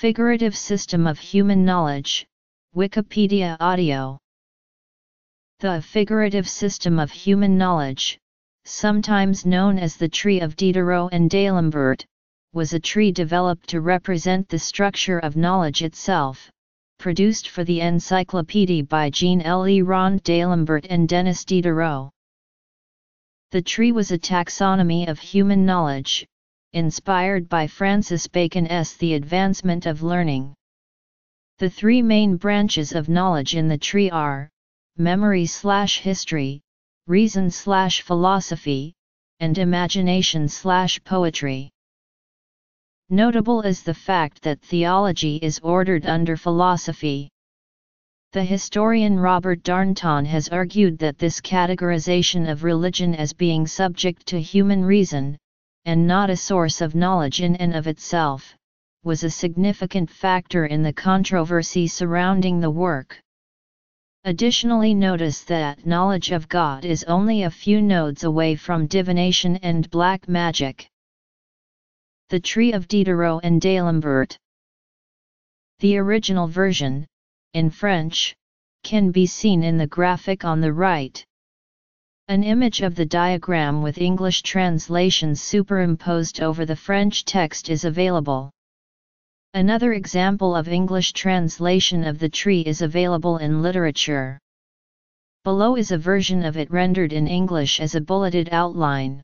Figurative System of Human Knowledge, Wikipedia Audio. The figurative system of human knowledge, sometimes known as the Tree of Diderot and d'Alembert, was a tree developed to represent the structure of knowledge itself, produced for the Encyclopédie by Jean le Rond d'Alembert and Denis Diderot. The tree was a taxonomy of human knowledge, inspired by Francis Bacon's The Advancement of Learning. The three main branches of knowledge in the tree are memory slash history, reason slash philosophy, and imagination slash poetry. Notable is the fact that theology is ordered under philosophy. The historian Robert Darnton has argued that this categorization of religion as being subject to human reason, and not a source of knowledge in and of itself, was a significant factor in the controversy surrounding the work. Additionally notice that knowledge of God is only a few nodes away from divination and black magic. The Tree of Diderot and d'Alembert The original version, in French, can be seen in the graphic on the right. An image of the diagram with English translations superimposed over the French text is available. Another example of English translation of the tree is available in literature. Below is a version of it rendered in English as a bulleted outline.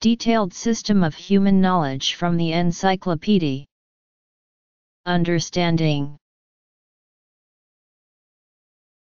Detailed System of Human Knowledge from the Encyclopedia. Understanding